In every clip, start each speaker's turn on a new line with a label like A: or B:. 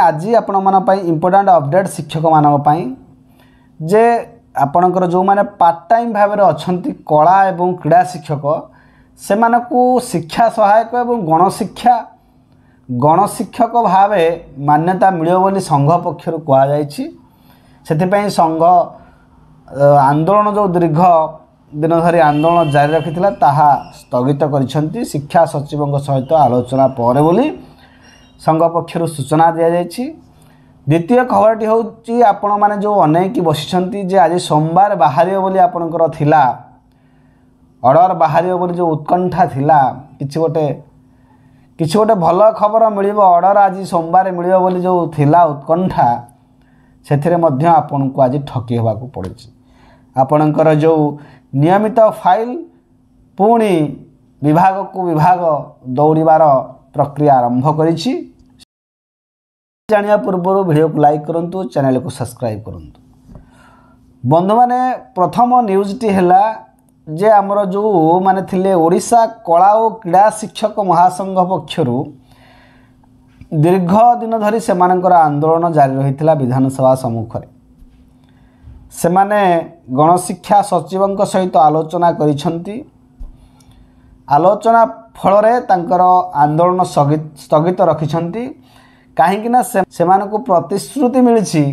A: ଆଜି ଆପଣମାନଙ୍କ ପାଇଁ ଇମ୍ପୋର୍ଟାଣ୍ଟ ଅପଡ଼େଟ୍ ଶିକ୍ଷକମାନଙ୍କ ପାଇଁ ଯେ ଆପଣଙ୍କର ଯେଉଁମାନେ ପାର୍ଟ ଟାଇମ୍ ଭାବରେ ଅଛନ୍ତି କଳା ଏବଂ କ୍ରୀଡ଼ା ଶିକ୍ଷକ ସେମାନଙ୍କୁ ଶିକ୍ଷା ସହାୟକ ଏବଂ ଗଣଶିକ୍ଷା ଗଣଶିକ୍ଷକ ଭାବେ ମାନ୍ୟତା ମିଳିବ ବୋଲି ସଂଘ ପକ୍ଷରୁ କୁହାଯାଇଛି। ସେଥିପାଇଁ ସଂଘ ଆନ୍ଦୋଳନ ଯେଉଁ ଦୀର୍ଘ ଦିନ ଧରି ଆନ୍ଦୋଳନ ଜାରି ରଖିଥିଲା ତାହା ସ୍ଥଗିତ କରିଛନ୍ତି ଶିକ୍ଷା ସଚିବଙ୍କ ସହିତ ଆଲୋଚନା ପରେ ବୋଲି ସଂଘ ପକ୍ଷରୁ ସୂଚନା ଦିଆଯାଇଛି। ଦ୍ୱିତୀୟ ଖବରଟି ହେଉଛି ଆପଣମାନେ ଯେଉଁ ଅନେଇକି ବସିଛନ୍ତି ଯେ ଆଜି ସୋମବାର ବାହାରିବ ବୋଲି ଆପଣଙ୍କର ଥିଲା ଅର୍ଡ଼ର ବାହାରିବ ବୋଲି ଯେଉଁ ଉତ୍କଣ୍ଠା ଥିଲା କିଛି ଗୋଟେ କିଛି ଗୋଟେ ଭଲ ଖବର ମିଳିବ ଅର୍ଡ଼ର ଆଜି ସୋମବାର ମିଳିବ ବୋଲି ଯେଉଁ ଥିଲା ଉତ୍କଣ୍ଠା ସେଥିରେ ମଧ୍ୟ ଆପଣଙ୍କୁ ଆଜି ଠକି ହେବାକୁ ପଡ଼ୁଛି। ଆପଣଙ୍କର ଯେଉଁ ନିୟମିତ ଫାଇଲ୍ ପୁଣି ବିଭାଗକୁ ବିଭାଗ ଦୌଡ଼ିବାର ପ୍ରକ୍ରିୟା ଆରମ୍ଭ କରିଛି। ଜାଣିବା ପୂର୍ବରୁ ଭିଡ଼ିଓକୁ ଲାଇକ୍ କରନ୍ତୁ ଚ୍ୟାନେଲକୁ ସବସ୍କ୍ରାଇବ୍ କରନ୍ତୁ। ବନ୍ଧୁମାନେ ପ୍ରଥମ ନ୍ୟୁଜ୍ଟି ହେଲା ଯେ ଆମର ଯେଉଁମାନେ ଥିଲେ ଓଡ଼ିଶା କଳା ଓ କ୍ରୀଡ଼ା ଶିକ୍ଷକ ମହାସଂଘ ପକ୍ଷରୁ ଦୀର୍ଘ ଦିନ ଧରି ସେମାନଙ୍କର ଆନ୍ଦୋଳନ ଜାରି ରହିଥିଲା ବିଧାନସଭା ସମ୍ମୁଖରେ। ସେମାନେ ଗଣଶିକ୍ଷା ସଚିବଙ୍କ ସହିତ ଆଲୋଚନା କରିଛନ୍ତି। ଆଲୋଚନା ଫଳରେ ତାଙ୍କର ଆନ୍ଦୋଳନ ସ୍ଥଗିତ ରଖିଛନ୍ତି। କାହିଁକିନା ସେମାନଙ୍କୁ ପ୍ରତିଶ୍ରୁତି ମିଳିଛି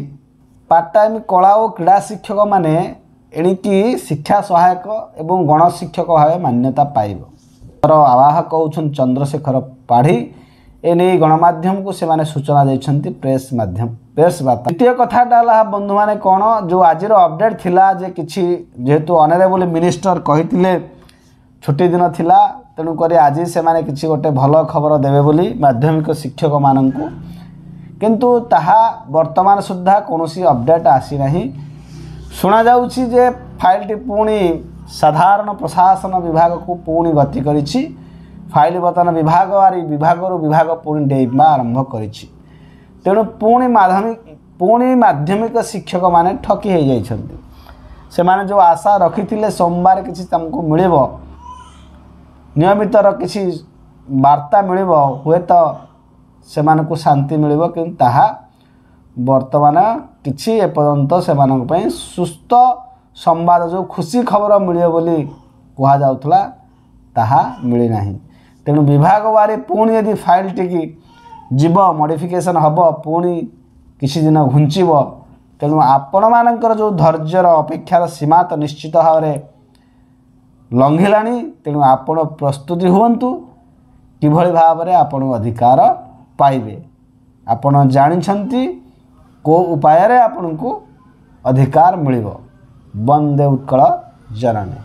A: ପାର୍ଟ ଟାଇମ୍ କଳା ଓ କ୍ରୀଡ଼ା ଶିକ୍ଷକମାନେ ଏଣିକି ଶିକ୍ଷା ସହାୟକ ଏବଂ ଗଣଶିକ୍ଷକ ଭାବେ ମାନ୍ୟତା ପାଇବ। ଆବାହକ ହେଉଛନ୍ତି ଚନ୍ଦ୍ରଶେଖର ପାଢ଼ୀ। ଏ ନେଇ ଗଣମାଧ୍ୟମକୁ ସେମାନେ ସୂଚନା ଦେଇଛନ୍ତି ପ୍ରେସ୍ ମାଧ୍ୟମ ପ୍ରେସ୍ ବାର୍ତ୍ତା। ଦ୍ୱିତୀୟ କଥାଟା ହେଲା ବନ୍ଧୁମାନେ କ'ଣ? ଯେଉଁ ଆଜିର ଅପଡ଼େଟ୍ ଥିଲା ଯେ କିଛି ଯେହେତୁ ଅନେରେବୁଲ୍ ମିନିଷ୍ଟର କହିଥିଲେ ଛୁଟି ଦିନ ଥିଲା ତେଣୁକରି ଆଜି ସେମାନେ କିଛି ଗୋଟେ ଭଲ ଖବର ଦେବେ ବୋଲି ମାଧ୍ୟମିକ ଶିକ୍ଷକମାନଙ୍କୁ। କିନ୍ତୁ ତାହା ବର୍ତ୍ତମାନ ସୁଦ୍ଧା କୌଣସି ଅପଡ଼େଟ୍ ଆସିନାହିଁ। ଶୁଣାଯାଉଛି ଯେ ଫାଇଲ୍ଟି ପୁଣି ସାଧାରଣ ପ୍ରଶାସନ ବିଭାଗକୁ ପୁଣି ଗତି କରିଛି। ଫାଇଲ୍ ବର୍ତ୍ତମାନ ବିଭାଗ ଆରି ବିଭାଗରୁ ବିଭାଗ ପୁଣି ଡେଇବା ଆରମ୍ଭ କରିଛି। ତେଣୁ ପୁଣି ମାଧ୍ୟମିକ ପୁଣି ମାଧ୍ୟମିକ ଶିକ୍ଷକମାନେ ଠକି ହୋଇଯାଇଛନ୍ତି। ସେମାନେ ଯେଉଁ ଆଶା ରଖିଥିଲେ ସୋମବାର କିଛି ତାଙ୍କୁ ମିଳିବ ନିୟମିତର କିଛି ବାର୍ତ୍ତା ମିଳିବ ହୁଏତ ସେମାନଙ୍କୁ ଶାନ୍ତି ମିଳିବ କିନ୍ତୁ ତାହା ବର୍ତ୍ତମାନ କିଛି ଏପର୍ଯ୍ୟନ୍ତ ସେମାନଙ୍କ ପାଇଁ ସୁସ୍ଥ ସମ୍ବାଦ ଯେଉଁ ଖୁସି ଖବର ମିଳିବ ବୋଲି କୁହାଯାଉଥିଲା ତାହା ମିଳିନାହିଁ। ତେଣୁ ବିଭାଗ ବାରି ପୁଣି ଯଦି ଫାଇଲ୍ଟିକି ଯିବ ମଡ଼ିଫିକେସନ୍ ହେବ ପୁଣି କିଛି ଦିନ ଘୁଞ୍ଚିବ ତେଣୁ ଆପଣମାନଙ୍କର ଯେଉଁ ଧୈର୍ଯ୍ୟର ଅପେକ୍ଷାର ସୀମା ତ ନିଶ୍ଚିତ ଭାବରେ ଲଙ୍ଘିଲାଣି ତେଣୁ ଆପଣ ପ୍ରସ୍ତୁତି ହୁଅନ୍ତୁ କିଭଳି ଭାବରେ ଆପଣ ଅଧିକାର ପାଇବେ। ଆପଣ ଜାଣିଛନ୍ତି କେଉଁ ଉପାୟରେ ଆପଣଙ୍କୁ ଅଧିକାର ମିଳିବ। ବନ୍ଦେ ଉତ୍କଳ ଜନନୀ।